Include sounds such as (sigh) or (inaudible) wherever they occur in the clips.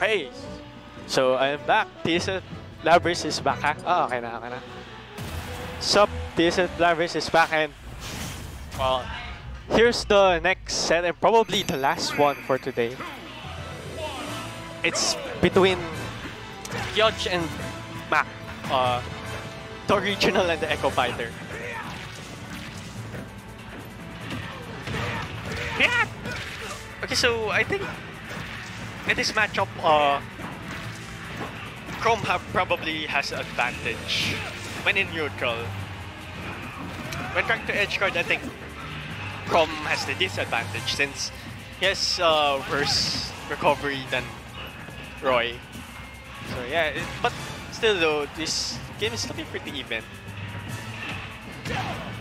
Hey! So, I'm back. TSL Labrys is back, ha? Oh, okay na, okay na. Sup, TSL Labrys is back and... Well, here's the next set and probably the last one for today. It's between Kyoj and Mac. Uh, the original and the Echo Fighter. Yeah! Okay, so I think in this matchup, uh, Chrom probably has an advantage when in neutral. When trying to edge guard, I think Chrom has the disadvantage since he has uh, worse recovery than Roy. So yeah, it, but still though, this game is looking pretty even.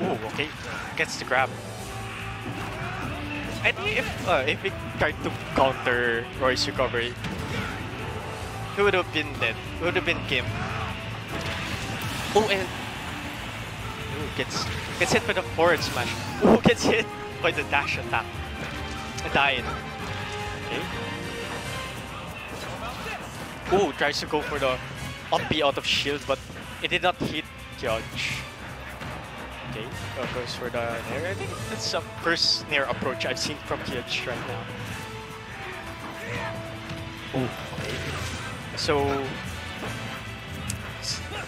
Ooh, okay, gets the grab. I think if uh, if he tried to counter Roy's recovery, he would have been dead. It would have been Kim. Oh, and Ooh, gets gets hit by the forward smash. (laughs) Ooh, gets hit by the dash attack. Dying. Okay. Ooh, tries to go for the up B out of shield, but it did not hit Judge. Okay, uh, goes for the Nair. I think that's the first Nair approach I've seen from Kyoj right now. Oh, okay. So,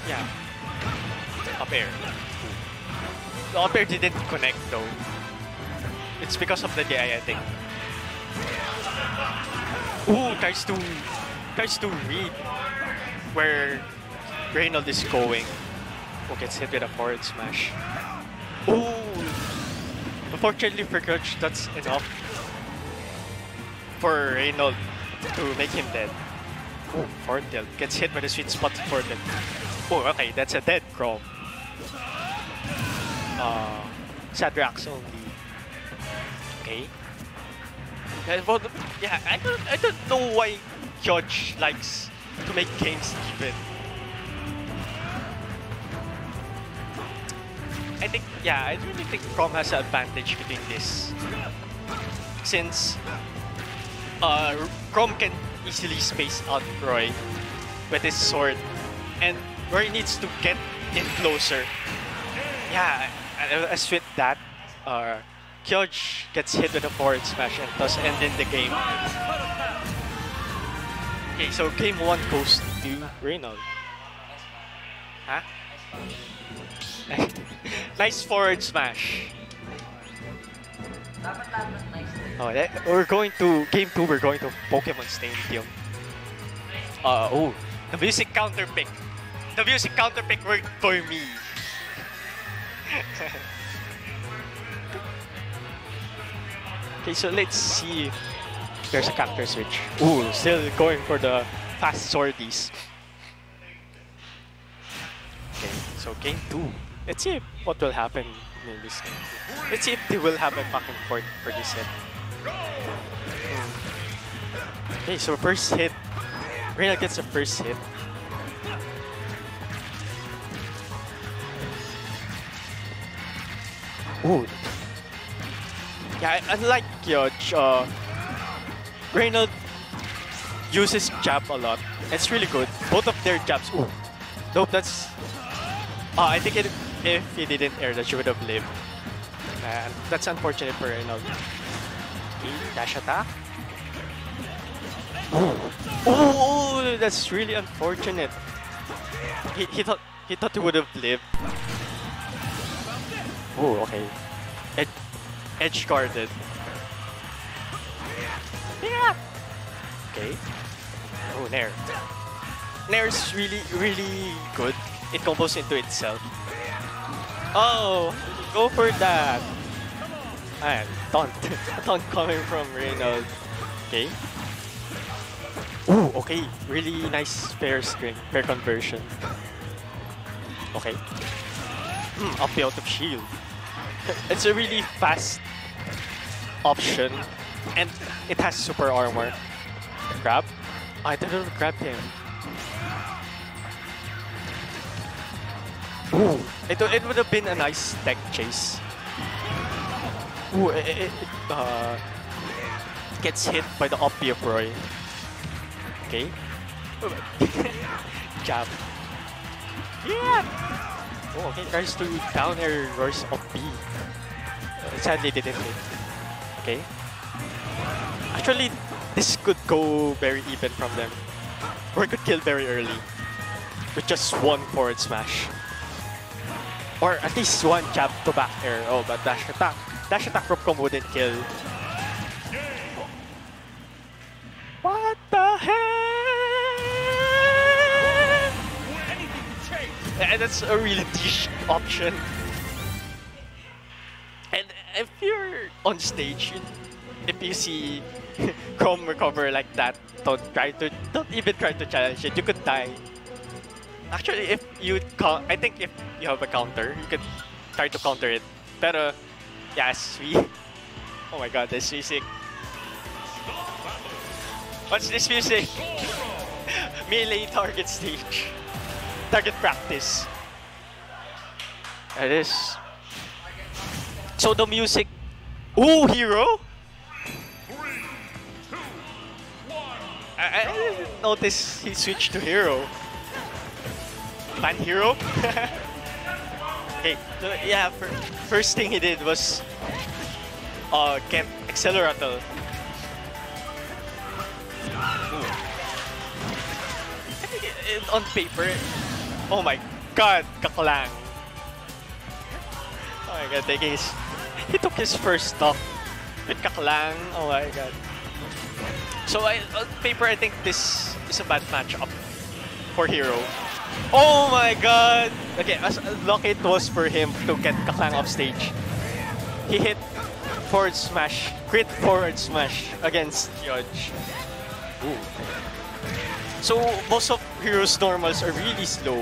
yeah. Up air. The up air didn't connect though. It's because of the DI, I think. Ooh, tries to, tries to read where Reynolds is going. Oh, gets hit with a forward smash. Ooh! Unfortunately for Crutch, that's enough for Reynolds to make him dead. Oh, forward. Gets hit by the sweet spot for tilt. Oh, okay, that's a dead Chrom. Uh, sad reacts only. Okay. Yeah, well, yeah, I don't, I don't know why Judge likes to make games even. I think, yeah, I really think Chrom has an advantage between this. Since uh, can easily space out Roy with his sword, and Roy needs to get in closer. Yeah, as with that, uh, Kyoj gets hit with a forward smash and thus end in the game. Okay, so game one goes to Reynolds. Huh? (laughs) nice forward smash. Oh, that, we're going to game two. We're going to Pokemon Stadium. Uh oh, the music counter pick. The music counter pick worked for me. (laughs) okay, so let's see there's a counter switch. Ooh, still going for the fast swordies. Okay, so game two. Let's see what will happen in this game. Let's see if they will have a fucking forth for this hit. Okay, so first hit. Reina gets the first hit. Ooh. Yeah, I unlike Kyoj, uh, Reynolds uses jab a lot. It's really good. Both of their jabs. Ooh. Nope, that's... Uh, I think it, if he didn't air that, she would have lived. Man, that's unfortunate for. Okay, dash attack. Ooh, that's really unfortunate. He, he thought he thought he would have lived. Oh, okay. Ed edge guarded. Yeah. Okay. Oh, Nair. Nair's really, really good. It combos into itself. Oh, go for that. And taunt. (laughs) taunt coming from Reynolds. Okay. Ooh, okay. Really nice fair string, fair conversion. Okay. Mm, up the out of shield. (laughs) it's a really fast option and it has super armor. Grab? I didn't grab him. Ooh, it, it would have been a nice tech chase. Ooh, it, it, uh, gets hit by the up of Roy. Okay. (laughs) Jab. Yeah! Oh, okay, tries to down air of B. Uh, sadly didn't hit. Okay. Actually, this could go very even from them. Or it could kill very early. With just one forward smash. Or at least one jab to back air. Oh, but dash attack. Dash attack from Com wouldn't kill. What the heck? And that's a really niche option. And if you're on stage, if you see (laughs) Chrom recover like that, don't try to, don't even try to challenge it. You could die. Actually, if you, I think if you have a counter, you could try to counter it. Pero, yeah, (laughs) SV. Oh my god, this music. What's this music? (laughs) Melee target stage. Target practice. It is. So the music. Ooh, hero? I, I didn't notice he switched to hero. Fan hero? (laughs) so yeah, fir first thing he did was uh, get Accelerator. on paper, oh my god, Kaclang. Oh my god, taking his, he took his first stock Kaclang. Oh my god. So I, on paper, I think this is a bad matchup for Hero. Oh my god! Okay, as lucky it was for him to get Kaclang off stage. He hit forward smash, crit forward smash against Judge. Ooh. So most of Hero's normals are really slow.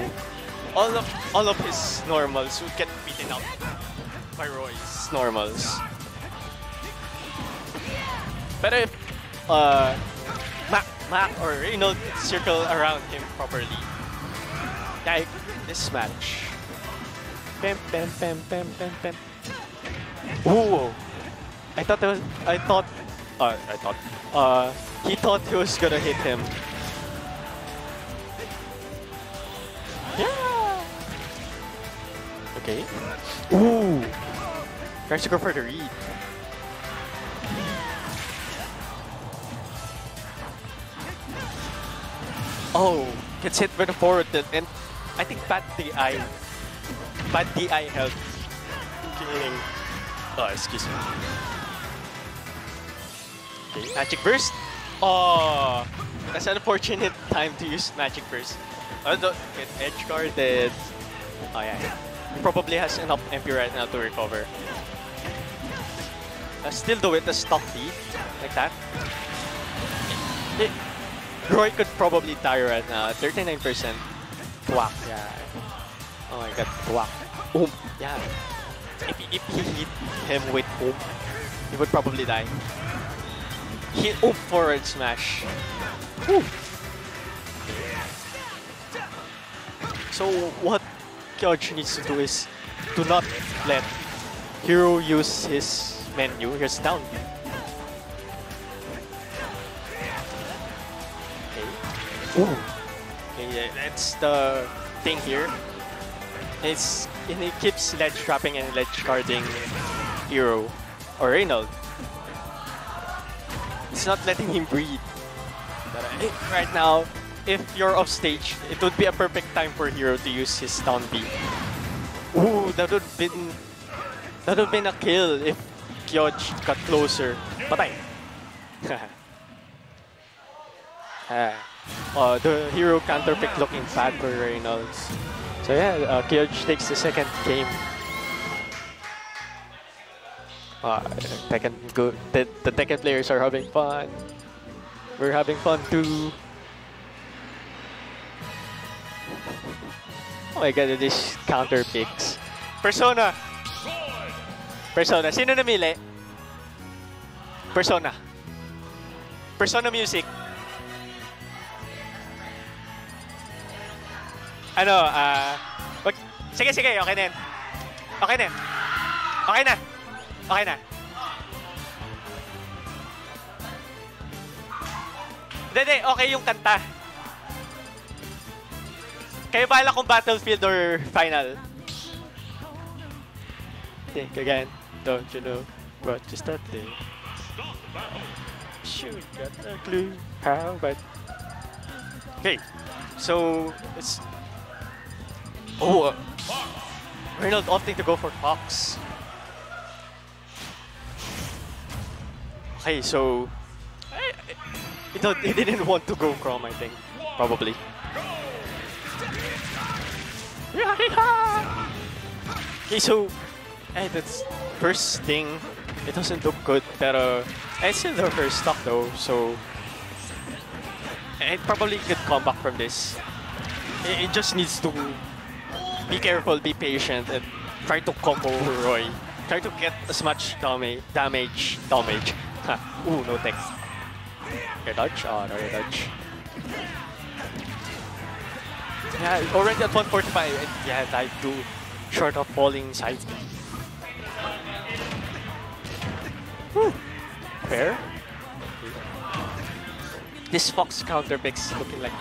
All of all of his normals would get beaten up by Roy's normals. But if uh, map, map or you know circle around him properly. This match. Bam, bam, bam, bam, bam, bam. Ooh! I thought was. I thought. Uh, I thought. Uh, he thought he was gonna hit him. Yeah. Okay. Ooh. Tries to go for the read. Oh, gets hit with a forward and I think bad DI, bad DI helped killing. Oh, excuse me. Okay, Magic Burst. Oh, that's an unfortunate time to use Magic Burst. Although get edge guarded. Oh yeah, probably has enough MP right now to recover. Uh, still do it, the stock B, like that. Roy could probably die right now. 39%. Thwack, yeah. Oh my god, thwack. Boom, um. yeah. If he, if he hit him with Oom, he would probably die. Hit Oom um forward smash. Woo. So what Kyoj needs to do is do not let Hero use his menu, his down Ooh. Okay, that's the thing here. It's and it keeps ledge trapping and ledge guarding Hero or Reynald. It's not letting him breathe. But right now, if you're off stage, it would be a perfect time for Hero to use his down B. Ooh, that would have been that would have been a kill if Kyoj got closer. Patay. (laughs) ah. Uh, the hero counter pick looking bad for Reynolds. So yeah, uh, Kyoj takes the second game. Uh, Tekken good. The, the Tekken players are having fun. We're having fun too. Oh my god, these counter picks. Persona! Persona. Sino namili? Persona. Persona music. Ano, ah... Uh, sige, sige, okay na yan. Okay na. Okay na. Okay na. Hindi, okay yung kanta. Kayo bahala kung battlefield or final. Think again, don't you know what you started? Shoot, got a clue how, but... Okay, so it's... Oh, uh, Reynolds opting to go for Fox. Okay, so... He, he didn't want to go Chrom, I think. Probably. Okay, so... Eh, that's first thing. It doesn't look good, eh, It's still their first stock though, so... eh, It probably could come back from this. It, it just needs to be careful, be patient, and try to combo Roy. Try to get as much damage, damage. Ooh, no tech. Your dodge? Oh, no, your dodge. Yeah, already at 145, and yeah, I do short of falling side. Whew. Fair. This Fox counter pick's looking like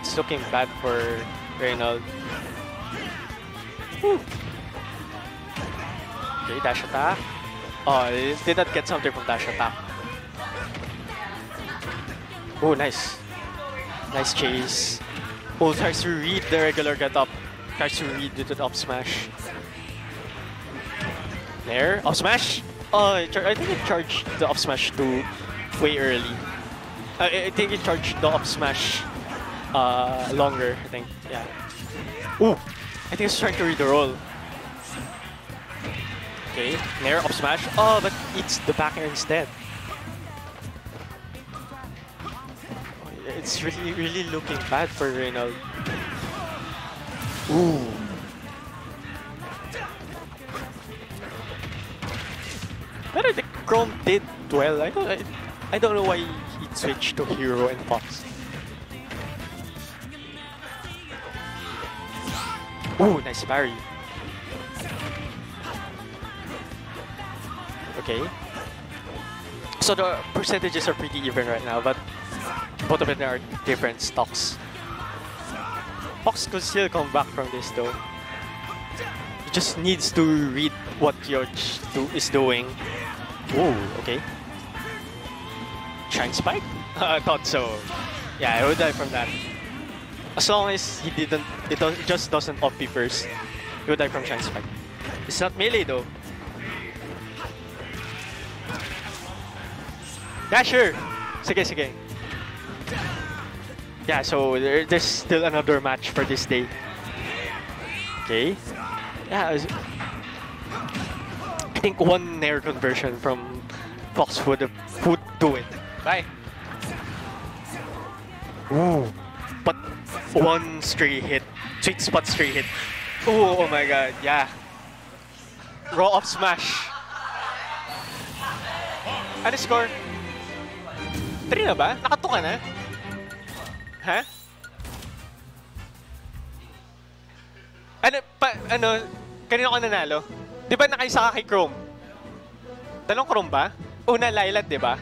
it's looking bad for Reynald. Okay, dash attack. Oh, did not get something from dash attack. Oh, nice. Nice chase. Oh, tries to read the regular get up. Tries to read the up smash. There, up smash. Oh, I think it charged the up smash too way early. Uh, I I think it charged the up smash uh, longer. I think, yeah. Ooh, I think it's trying to read the roll. Okay, Nair up smash. Oh, but it's the back air instead. It's really, really looking bad for Reynald. Ooh. But the Chrom did well. I don't, I, I don't know why he switched to Hero and Fox. Ooh, nice parry. Okay. So the percentages are pretty even right now, but both of them are different stocks. Fox could still come back from this though. He just needs to read what George do is doing. Ooh, okay. Shine Spike? (laughs) I thought so. Yeah, I would die from that. As long as he didn't, it, just doesn't off me first, he would die from Shine Spike. It's not melee though. Yeah, sure. Sige, sige. Yeah, so there, there's still another match for this day. Okay. Yeah, I think one Nair conversion from Fox would would do it. Bye. Ooh. But one stray hit. Sweet spot stray hit. Ooh, oh my god, yeah. Raw up smash. Ano score? 3 na ba? Nakato ka na? Ha? Ano, pa, ano, kanino ka nanalo? Di ba nakaisa ka kay Chrome? Dalawang Chrome ba? Una, Lilat, di ba?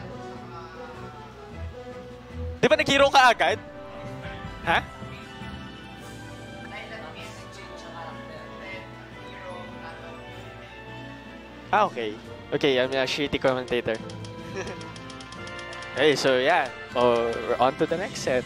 Di ba nag-hero ka agad? Ha? Ah, okay. Okay, I'm a shitty commentator. (laughs) hey, so yeah, oh, we're on to the next set.